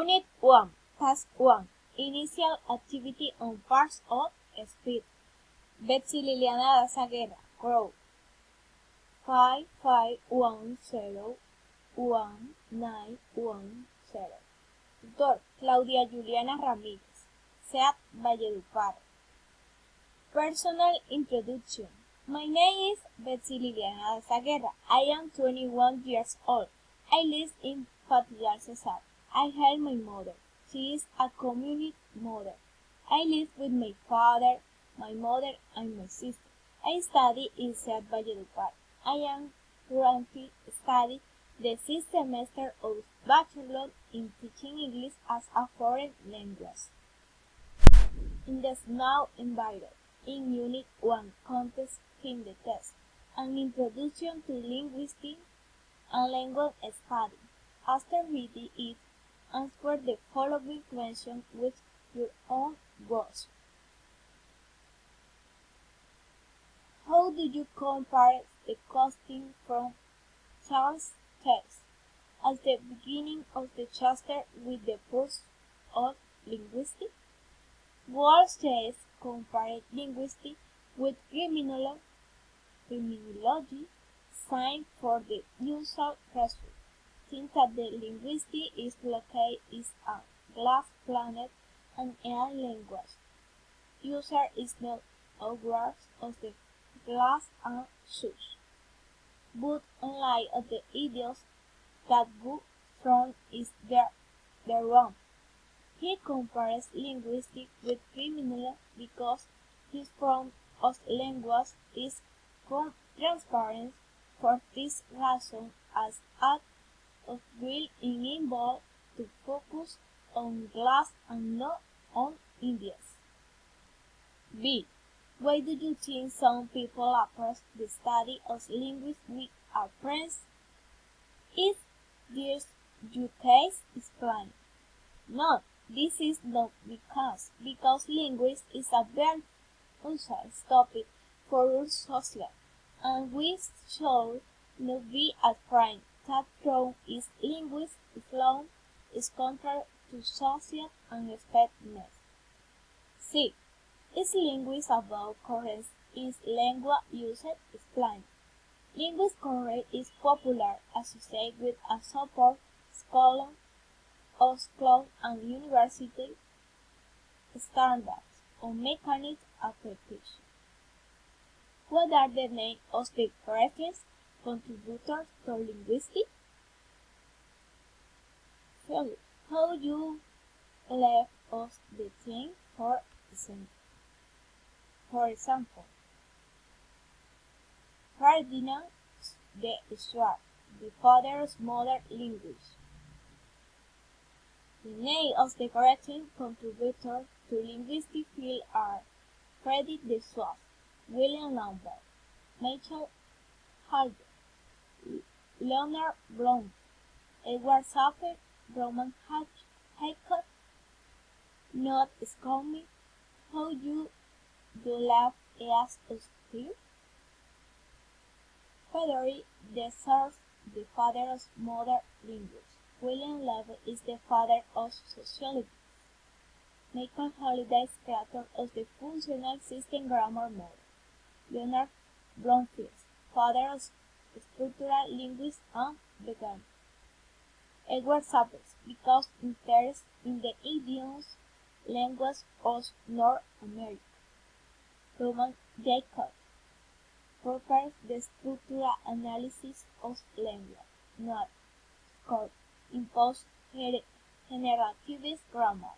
Unit 1, Task 1, Initial Activity on Parts of Speech. Betzi Liliana Dazaguerra, Crow. 55101910. Tutor, Claudia Juliana Ramírez. CEAD Valledupar. Personal Introduction. My name is Betzi Liliana Dazaguerra. I am 21 years old. I live in Patillal Cesar. I help my mother. She is a community mother. I live with my father, my mother, and my sister. I study in CEAD Valledupar. I am currently studying the sixth semester of Bachelor in Teaching English as a Foreign Language. In the snow environment, in Unit 1 Contest in the Test, an introduction to linguistics and language study. After reading it, answer the following question with your own words. How do you compare the costing from Charles test at the beginning of the chapter with the post of linguistics? Test compared linguistics with criminology, criminology sign for the usual result think that the linguistic is located is a glass planet and a language. User is not aware of the glass and such. But unlike the idiots that go from is their, their wrong. He compares linguistics with criminal because his form of language is transparent for this reason as at of will in involved to focus on glass and not on Indians. B. Why do you think some people approach the study of language with a friends? Is this your case? Explain. No, this is not because, because linguistics is a very usual topic for us social, and we should not be afraid that ground is linguist Islam is contrary to social unexpectedness. C. Is linguist about currents Is lingua used explained. Linguist current is popular associated with a support scholar of school and university standards or mechanics application. What are the names of the reference contributors to linguistics? So, how you left us the thing for example. For example, Ferdinand de Saussure, the father's mother linguist. The name of the correcting contributor to linguistic field are Frederick de Saussure, William Lambert, Michael Halliday, Leonard Bloom, Edward Sapir, Roman Haycott, Noam Chomsky, how you do Love as still? Frederick de Saussure, the father of modern linguists. William Levy is the father of sociology. Michael Halliday is creator of the functional system grammar model. Leonard Bloomfield, father of structural linguists and ah, vegan. Edward Sapers, because interest in the idioms language of North America. Roman Jacob prepares the structural analysis of language, not scope, impose generativist grammar.